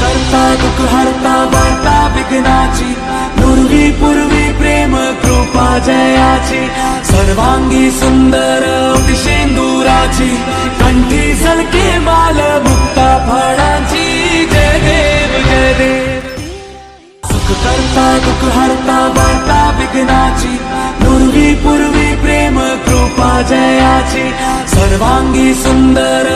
करता, दुख हरता, वार्ता विघ्नाची। पूर्वी पूर्वी प्रेम, कृपा, जयाची। सर्वांगी सुंदर शेंदुराची कंठी, सलके माल मुक्ता, फळाची। जय देव जय देव। सुख करता, दुख हरता, वार्ता विघ्नाची। पूर्वी पूर्वी प्रेम, कृपा, जयाची। सर्वांगी सुंदर